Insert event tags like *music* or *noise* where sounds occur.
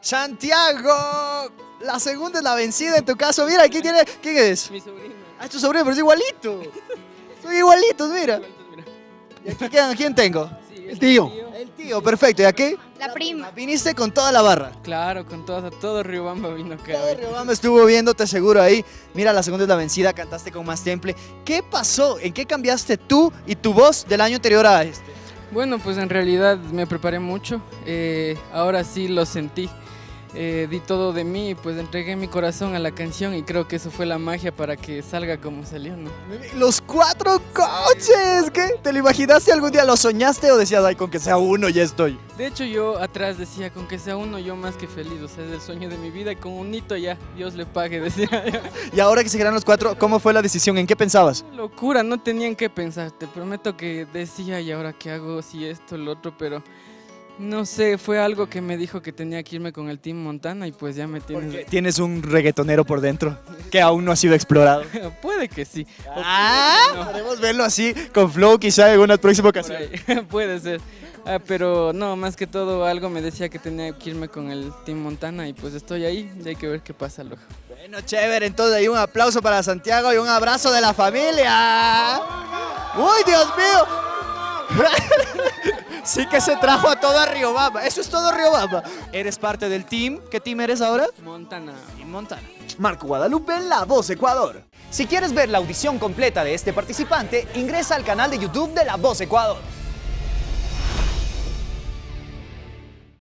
Santiago, la segunda es la vencida en tu caso. Mira, aquí tiene. ¿Quién es? Mi sobrino. Ah, es tu sobrino, pero es igualito. *laughs* Son igualitos, mira. ¿Y aquí quién, quién tengo? Sí, El tío. El tío, perfecto. ¿Y aquí? La prima. Viniste con toda la barra. Claro, con todo, todo Riobamba vino acá. Todo. Riobamba estuvo viéndote seguro ahí. Mira, la segunda es la vencida, cantaste con más temple. ¿Qué pasó? ¿En qué cambiaste tú y tu voz del año anterior a este? Bueno, pues en realidad me preparé mucho. eh, ahora sí lo sentí. Eh, di todo de mí, pues entregué mi corazón a la canción y creo que eso fue la magia para que salga como salió, ¿no? Los cuatro coches. ¿Qué? ¿Te lo imaginaste algún día? ¿Lo soñaste o decías, ay, con que sea uno ya estoy? De hecho, yo atrás decía, con que sea uno, yo más que feliz, o sea, es el sueño de mi vida y con un hito ya, Dios le pague, *laughs* decía. Y ahora que se quedaron los cuatro, ¿cómo fue la decisión? ¿En qué pensabas? Locura, no tenían que pensar, te prometo que decía, ¿y ahora qué hago? Si esto, lo otro, pero no sé, fue algo que me dijo que tenía que irme con el Team Montana y pues ya me Porque tienes... tienes un reggaetonero por dentro que aún no ha sido explorado. *laughs* Puede que sí. Ah, no. podemos verlo así con Flow quizá en una próxima ocasión. *laughs* Puede ser. Ah, pero no, más que todo algo me decía que tenía que irme con el Team Montana y pues estoy ahí y hay que ver qué pasa, loco. Bueno, chévere, entonces ahí un aplauso para Santiago y un abrazo de la familia. ¡Uy, Dios mío! *laughs* sí que se trajo a toda Riobamba. Eso es todo Riobamba. Eres parte del team. ¿Qué team eres ahora? Montana. Team Montana. Marco Guadalupe, La Voz Ecuador. Si quieres ver la audición completa de este participante, ingresa al canal de YouTube de La Voz Ecuador.